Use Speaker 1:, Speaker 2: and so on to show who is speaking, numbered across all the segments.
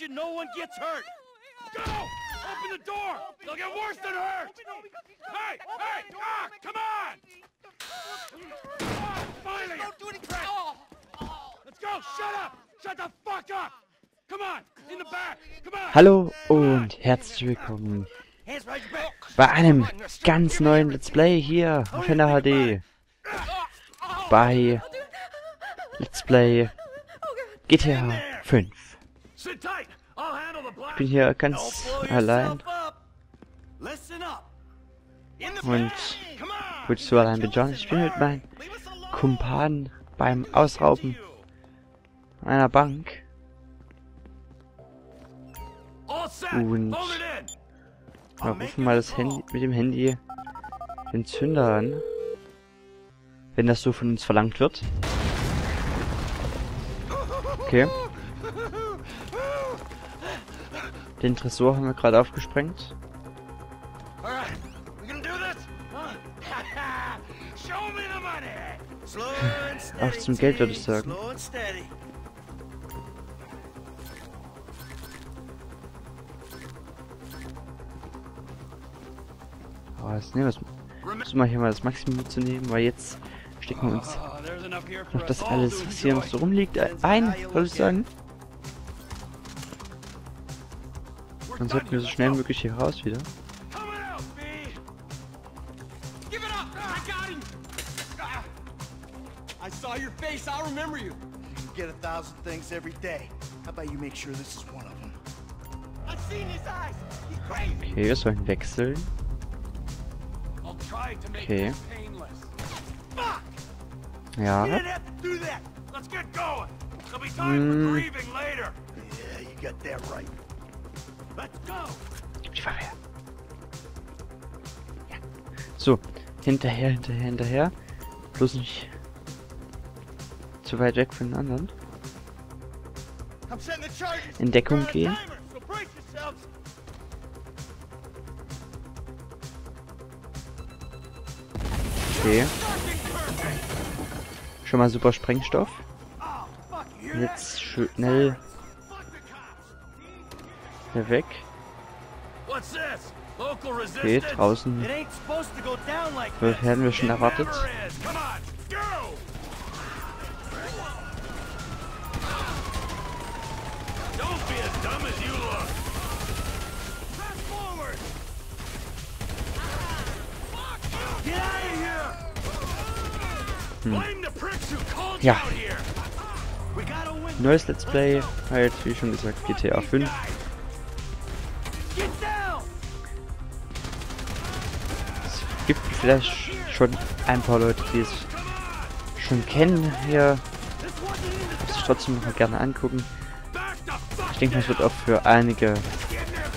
Speaker 1: Attention. No one gets hurt. Go! Open the door. They'll get worse than hurt. Hey, hey, ah, come on! Ah, finally!
Speaker 2: Don't do any crap!
Speaker 1: Let's go. Shut up. Shut the fuck up. Come on, in the back. Come on.
Speaker 3: Hallo und herzlich willkommen bei einem ganz neuen Let's Play hier auf NHD bei Let's Play GTA 5. Ich bin hier ganz allein und gut so allein bin John. Ich bin mit meinem
Speaker 1: Leave us alone.
Speaker 3: Kumpan beim Ausrauben einer Bank. Und wir rufen mal das Handy mit dem Handy den Zünder an, wenn das so von uns verlangt wird. Okay. Den Tresor haben wir gerade aufgesprengt. Auf zum Geld, würde ich sagen. Aber jetzt nehmen wir es. Wir hier mal das Maximum mitzunehmen, weil jetzt stecken wir uns
Speaker 1: Oh, for
Speaker 3: noch das alles, was hier noch so rumliegt, ein, würde ich sagen. Dann sollten wir
Speaker 1: here.
Speaker 3: so schnell wie möglich hier raus wieder.
Speaker 2: Saw your face. I'll remember you.
Speaker 4: You get a thousand things every day. How about you make sure this is one of them?
Speaker 2: I've seen his eyes. He's crazy.
Speaker 3: Okay, wir sollen wechseln.
Speaker 1: I'll try to make
Speaker 3: Okay.
Speaker 1: this painless. Fuck!
Speaker 3: Ja.
Speaker 1: You didn't have to do that. Let's get going. There'll be time
Speaker 3: Mm.
Speaker 1: for grieving later.
Speaker 4: Yeah, you got that right.
Speaker 3: Gib die Waffe her. Ja. So, hinterher, hinterher, hinterher. Bloß nicht zu weit weg von den anderen. In Deckung gehen. Okay. Schon mal super Sprengstoff.
Speaker 1: Oh?
Speaker 3: Jetzt schnell. Hier weg. Okay, draußen. Werden wir schon erwartet.
Speaker 1: called
Speaker 3: Ja. neues Let's Play. Halt, wie schon gesagt, GTA 5. vielleicht schon ein paar Leute, die es schon kennen hier. Sich trotzdem noch mal gerne angucken. Ich denke,
Speaker 1: down.
Speaker 3: wird auch für einige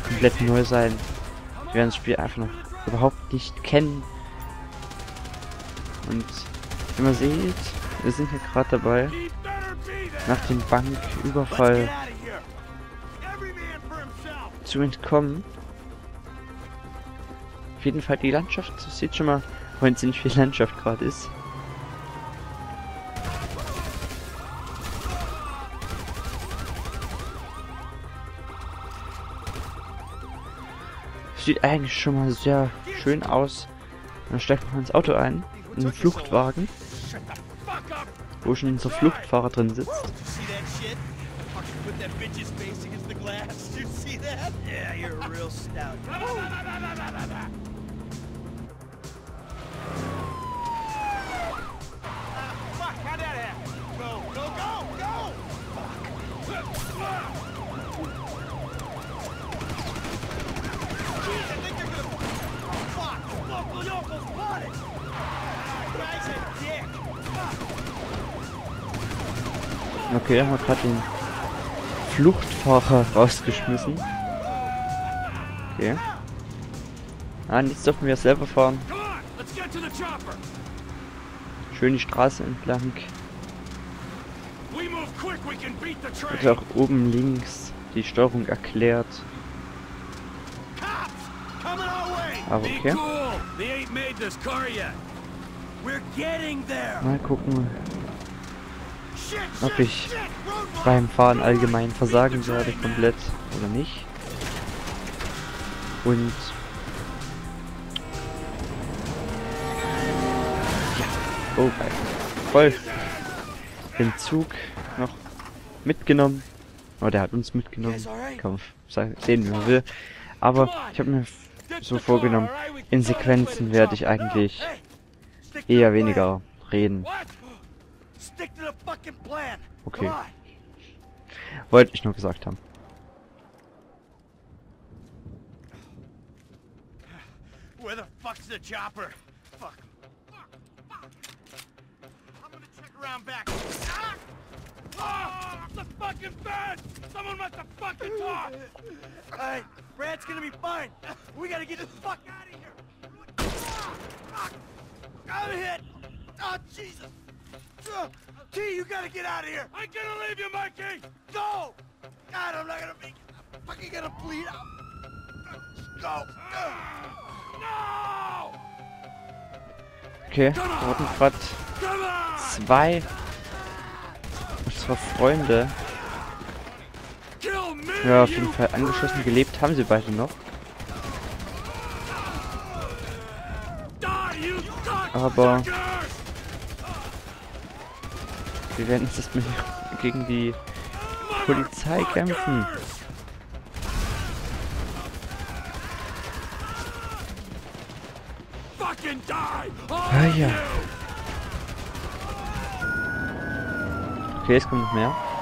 Speaker 3: komplett neu sein. Die werden das Spiel einfach noch überhaupt nicht kennen. Und wie man sieht, wir sind hier gerade dabei, nach dem Banküberfall
Speaker 1: get out
Speaker 3: Auf jeden Fall die Landschaft, das sieht schon mal, ziemlich viel Landschaft gerade ist. Sieht eigentlich schon mal sehr schön aus. Dann steigt man ins Auto ein, in einen Fluchtwagen, wo schon unser Fluchtfahrer drin sitzt. Okay, haben wir gerade den Fluchtfahrer rausgeschmissen. Okay. Ah, jetzt dürfen wir selber fahren. Schön die Straße entlang. Wird auch oben links die Steuerung erklärt. Aber
Speaker 1: Be
Speaker 3: okay.
Speaker 1: cool. They ain't made this car yet. We're getting there.
Speaker 3: Mal gucken. Ob ich beim Fahren allgemein versagen werde komplett oder nicht. Und ja, oh geil. Voll den Zug noch mitgenommen. Oh, der hat uns mitgenommen. Man sehen, man will. Aber ich habe mir so vorgenommen, in Sequenzen werde ich eigentlich eher weniger reden. Okay. Wollte ich nur gesagt haben.
Speaker 4: Where the fuck's the chopper? Fuck. Fuck. Fuck. I'm gonna check around back. Ah!
Speaker 1: Ah! The fucking bed! Someone must have fucking talked!
Speaker 4: Alright, Brad's gonna be fine. We gotta get the fuck out of here. Ah! Fuck. I'm hit. Oh, Jesus. Uh, T, you gotta get out of here.
Speaker 1: I'm gonna leave you, Mikey!
Speaker 4: Go! God, I'm not gonna make it. I'm fucking gonna bleed out. Go.
Speaker 1: No!
Speaker 3: Okay, da wurden gerade
Speaker 1: Come on!
Speaker 3: zwei und zwar Freunde. Ja, auf jeden Fall angeschossen. Gelebt haben sie beide noch. Aber-! Wir werden jetzt hier gegen die Polizei kämpfen. Ah, ja. Okay, es kommt noch mehr.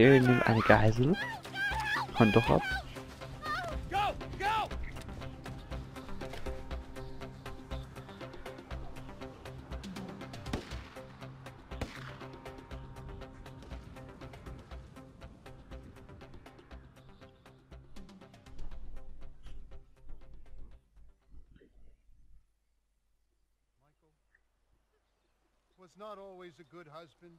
Speaker 3: Eine Geisel. Doch ab.
Speaker 5: Was not always a good husband,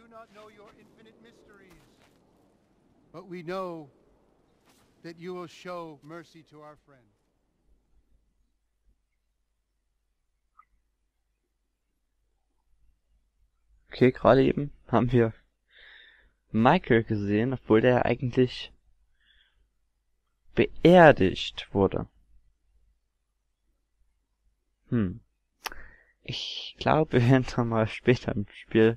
Speaker 5: do not know your infinite mysteries, but we know that you will show mercy to our friend.
Speaker 3: Okay, gerade eben haben wir Michael gesehen, obwohl der eigentlich beerdigt wurde. Hm. Ich glaube, wir werden dann mal später im Spiel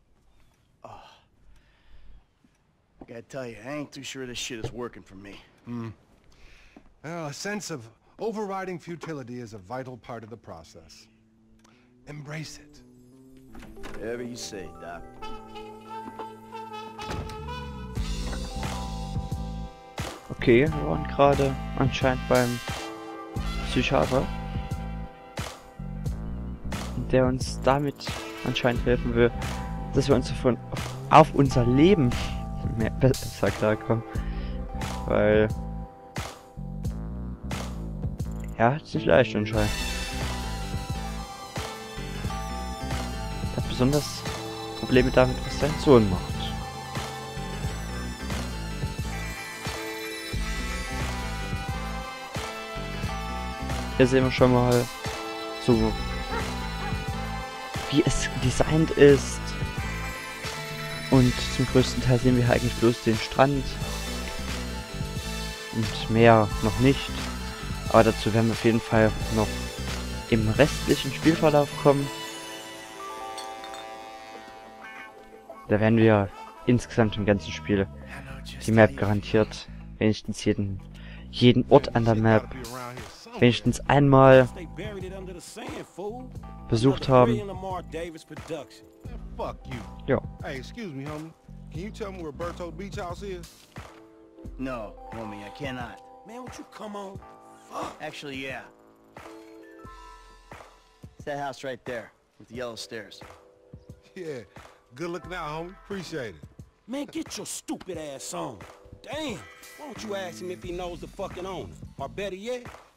Speaker 4: Oh, gotta tell you, I ain't too sure this shit is working for me. Hmm.
Speaker 6: Well, a sense of overriding futility is a vital part of the process. Embrace it.
Speaker 4: Whatever you say, Doc.
Speaker 3: Okay, wir waren gerade anscheinend beim Psychiater. Der uns damit anscheinend helfen will, dass wir uns davon auf, unser Leben mehr besser klarkommen. Weil... Ja, ist nicht leicht anscheinend. Hat besonders Probleme damit, was sein Sohn macht. Hier sehen wir schon mal so, wie es designt ist. Und zum größten Teil sehen wir eigentlich bloß den Strand. Und mehr noch nicht. Aber dazu werden wir auf jeden Fall noch im restlichen Spielverlauf kommen. Da werden wir insgesamt im ganzen Spiel die Map garantiert wenigstens jeden, jeden Ort an der Map wenigstens einmal
Speaker 1: They buried it under the sand, fool.
Speaker 3: besucht haben.
Speaker 1: three in Lamar Davis production.
Speaker 7: Fuck you.
Speaker 3: Ja.
Speaker 7: Hey, excuse me, homie. Can you tell me where Berto Beach House is?
Speaker 4: No, homie, I cannot.
Speaker 1: Man, would you come on?
Speaker 4: Actually, yeah. It's that house right there with the yellow stairs.
Speaker 7: Yeah. Good looking out, homie. Appreciate it.
Speaker 1: Man, get your stupid ass on. Damn. Why don't you ask him if he knows the fucking owner? Or better yet,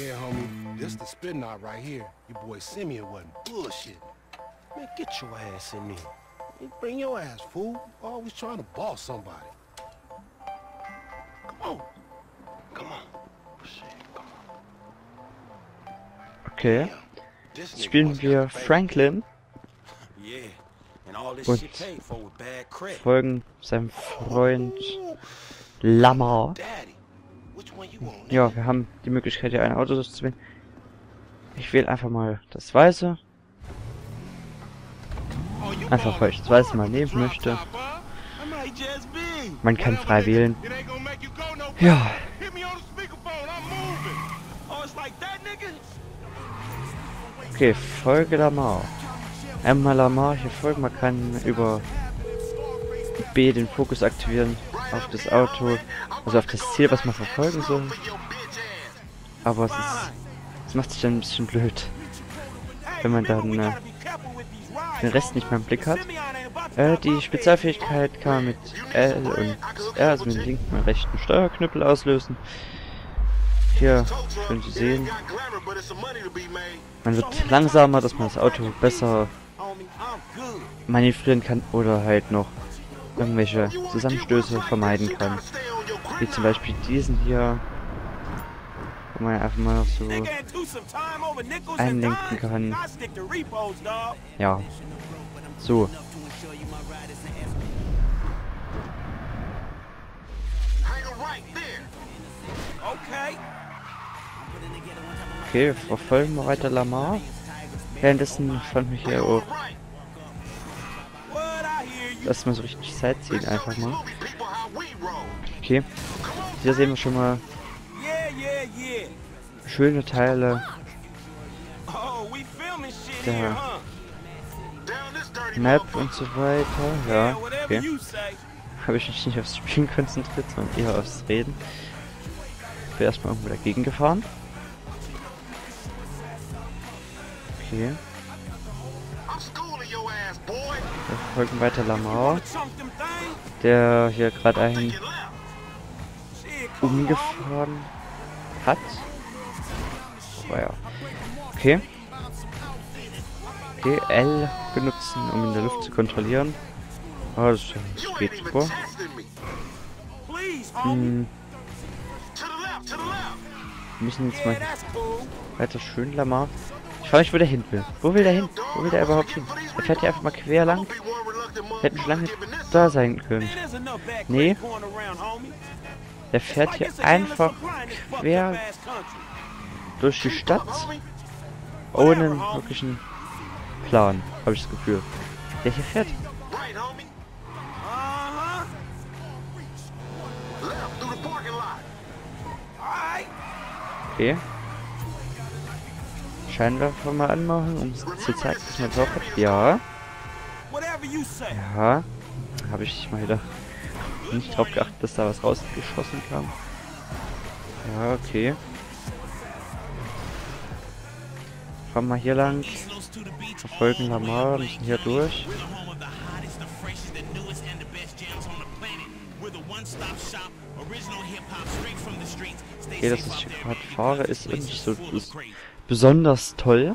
Speaker 7: Yeah, homie. This the spin knot right here. Your boy Simeon wasn't bullshit.
Speaker 1: Man, get your ass in there.
Speaker 7: Hey, Bring your ass, fool. Always trying to boss somebody.
Speaker 1: Come on. Come on. Oh, shit, come
Speaker 3: Okay.
Speaker 1: on. Nigga
Speaker 3: Spielen wir. Franklin,
Speaker 1: Yeah. And all this
Speaker 3: Und
Speaker 1: shit paid for with bad credit.
Speaker 3: folgen seinem Freund Lamar. Ja, wir haben die Möglichkeit, hier ein Auto zu wählen. Ich wähle einfach mal das Weiße.
Speaker 7: Oh,
Speaker 3: Einfach weil ich das Weiße mal nehmen möchte. Man kann frei wählen. Ja.
Speaker 1: Oh,
Speaker 3: okay, folge Lamar. Einmal Lamar hier folgen, man kann über B den Fokus aktivieren auf das Auto, also auf das Ziel, was man verfolgen soll. Aber es ist, es macht sich dann ein bisschen blöd, wenn man dann äh, den Rest nicht mehr im Blick hat. Äh, die Spezialfähigkeit kann man mit L und R, also mit dem linken und rechten Steuerknüppel auslösen. Hier können Sie sehen, man wird langsamer, dass man das Auto besser manövrieren kann oder halt noch irgendwelche Zusammenstöße vermeiden kann. Wie zum Beispiel diesen hier, wo man einfach mal so, einlenken kann. Ja, so.
Speaker 1: Okay.
Speaker 3: Okay, verfolgen wir weiter Lamar. Währenddessen fand mich hier auch
Speaker 1: You.
Speaker 3: erstmal so richtig Sightseeing einfach mal. Okay, hier sehen wir schon mal schöne Teile Der? Map und so weiter. Ja, okay. Habe ich mich nicht aufs Spielen konzentriert, sondern eher aufs Reden. Ich bin erstmal irgendwo dagegen gefahren. Okay. Folgen weiter
Speaker 1: things.
Speaker 3: der hier gerade einen umgefahren hat. Oh ja. Okay. Okay, L benutzen, um in der Luft zu kontrollieren. Oh, das geht super. Hm, wir müssen jetzt mal weiter schön, Lamar. Ich frage mich, wo der hin will. Wo will der hin? Wo will der überhaupt hin? Er fährt hier einfach mal quer lang. Hätten schon lange da sein können. Nee. Der fährt hier einfach quer durch die Stadt ohne wirklichen Plan, habe ich das Gefühl. Der hier fährt. Okay. Scheinwerfer mal anmachen, um zu zeigen, dass man drauf hat. Ja. Ja. Habe ich mal wieder nicht drauf geachtet, dass da was rausgeschossen kam. Ja, okay. Fahren wir hier lang. Verfolgen Lamar, müssen hier durch. Okay, dass ich gerade fahre, ist irgendwie so ist besonders toll.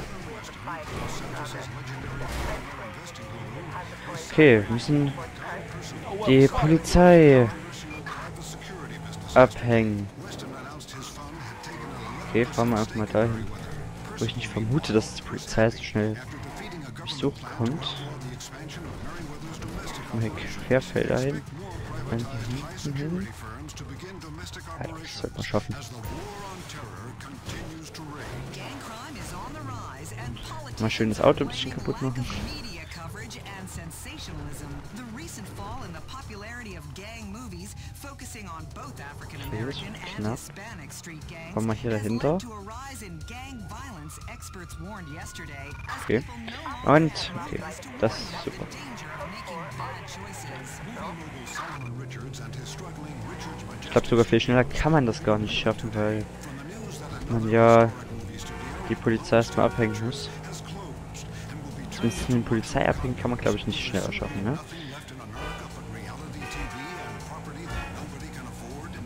Speaker 3: Okay, wir müssen die Polizei abhängen. Okay, fahren wir einfach mal dahin, wo ich nicht vermute, dass die Polizei so schnell besuchen kommt. Mal Querfelder hin. Dann hier hinten hin. Ja, das sollte man schaffen. Mal schön das Auto ein bisschen kaputt machen. knapp. Kommen wir hier dahinter. Okay. Und, okay, das ist super.
Speaker 8: the danger of making bad choices.
Speaker 3: Ich glaube sogar viel schneller kann man das gar nicht schaffen, weil man ja die Polizei erstmal abhängen muss. Zumindest eine Polizei abhängen kann man glaube ich nicht schneller schaffen, ne?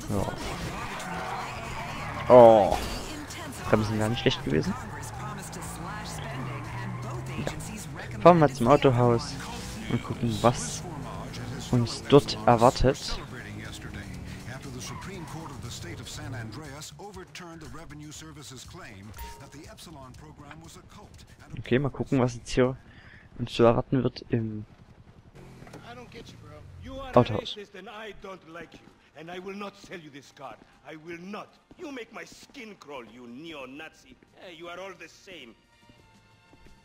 Speaker 3: Ja. Oh. Da sind gar nicht schlecht gewesen.
Speaker 8: Recommend
Speaker 3: Fahren wir zum Autohaus und gucken, was uns dort erwartet.
Speaker 9: State of San Andreas overturned the Revenue Service's claim that the Epsilon program was a cult
Speaker 3: Okay, mal gucken, was jetzt hier uns zu erwarten wird im
Speaker 2: I don't get you, bro.
Speaker 4: You are
Speaker 3: Autohaus.
Speaker 4: racist and I don't like you. And I will not sell you this car. I will not. You make my skin crawl, you neo-Nazi. Eh, you are all the same.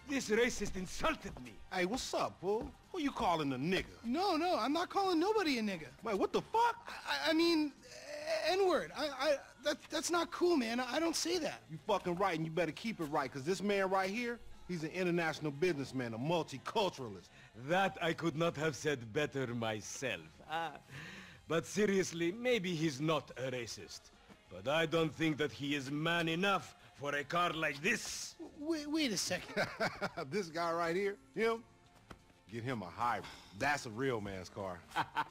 Speaker 4: This racist insulted me.
Speaker 7: Hey, what's up, fool? Who you calling a nigga?
Speaker 2: No, no, I'm not calling nobody a nigga.
Speaker 7: Wait, what the fuck?
Speaker 2: I, I mean, N-word. I, I, that, that's not cool, man. I, I don't say that.
Speaker 7: You fucking right, and you better keep it right, because this man right here, he's an international businessman, a multiculturalist.
Speaker 4: That I could not have said better myself. Ah, but seriously, maybe he's not a racist. But I don't think that he is man enough for a car like this.
Speaker 2: Wait, wait a second.
Speaker 7: this guy right here, him, get him a hybrid. That's a real man's car.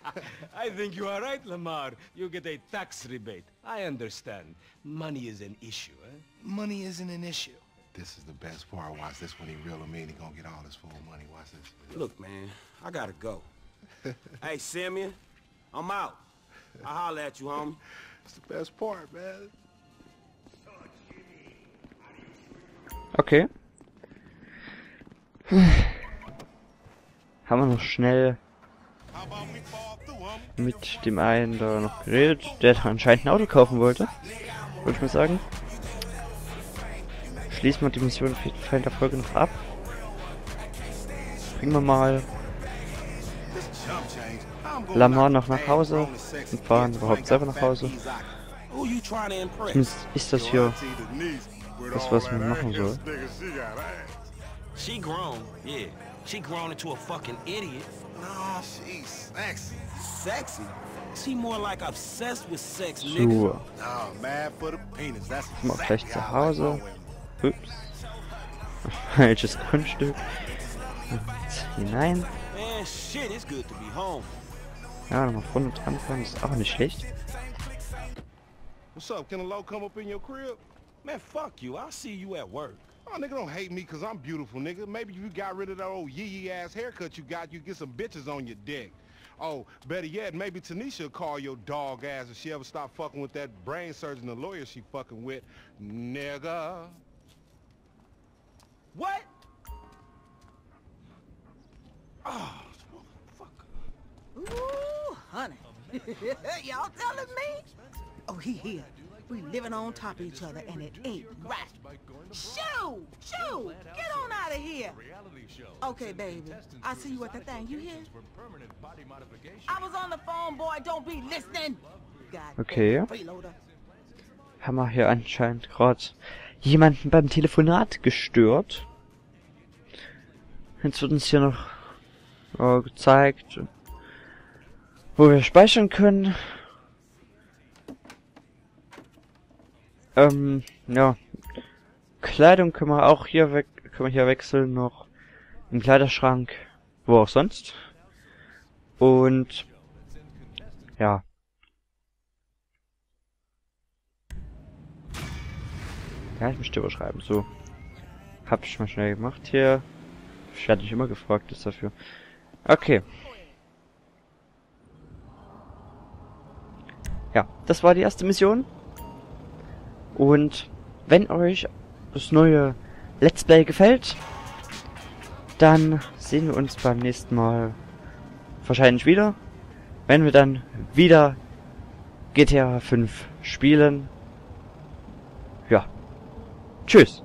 Speaker 4: I think you are right, Lamar. You get a tax rebate. I understand. Money is an issue, eh?
Speaker 2: Money isn't an issue.
Speaker 7: this is the best part. Watch this when he reel him in. He gonna get all his full money. Watch this.
Speaker 1: Look, man, I gotta go. hey, Simeon, I'm out. I'll holler at you, homie.
Speaker 7: It's the best part, man.
Speaker 3: Okay. Haben wir noch schnell mit dem einen da noch geredet, der anscheinend ein Auto kaufen wollte. Würde ich mal sagen. Schließen wir die Mission in der Folge noch ab. Bringen wir mal Lamar noch nach Hause und fahren überhaupt selber nach Hause. Zumindest ist das hier das, was man machen soll.
Speaker 7: She
Speaker 1: grown, yeah. She grown into a fucking idiot.
Speaker 7: Nah, she's sexy.
Speaker 1: Sexy? She more like obsessed with sex, nigga.
Speaker 3: So,
Speaker 7: Oh, mad for the penis. That's
Speaker 3: mal
Speaker 7: exactly
Speaker 3: zu
Speaker 7: how I like
Speaker 3: Hause. Ups. Falsches Grundstück. Und hinein.
Speaker 1: Man, shit, it's good to be home.
Speaker 3: Ja, nochmal vorne dran fahren, ist auch nicht schlecht.
Speaker 7: What's up? Can a low come up in your crib?
Speaker 1: Man, fuck you. I'll see you at work.
Speaker 7: Oh, nigga, don't hate me because I'm beautiful, nigga. Maybe if you got rid of that old yee-yee ass haircut you got, you get some bitches on your dick. Oh, better yet, maybe Tanisha will call your dog ass if she ever stop fucking with that brain surgeon, the lawyer she fucking with. Nigga.
Speaker 1: What? Oh, motherfucker.
Speaker 10: Ooh, honey. Y'all telling me? Oh, he here. We living on top of each other, and it ain't right. Shoo! Shoo! Get on out of here! Okay, baby. I see you at the thing. You hear? I was on the phone, boy. Don't be listening.
Speaker 3: Okay. Haben wir hier anscheinend gerade jemanden beim Telefonat gestört. Jetzt wird uns hier noch äh, gezeigt, wo wir speichern können. Ähm, ja. Kleidung können wir auch hier weg, können wir hier wechseln noch. Im Kleiderschrank, wo auch sonst. Und, ja. Ja, ich möchte überschreiben. So. Hab ich mal schnell gemacht hier. Ich werde nicht immer gefragt ist dafür. Okay. Ja, das war die erste Mission. Und wenn euch das neue Let's Play gefällt, dann sehen wir uns beim nächsten Mal wahrscheinlich wieder. Wenn wir dann wieder GTA 5 spielen. Ja. Tschüss.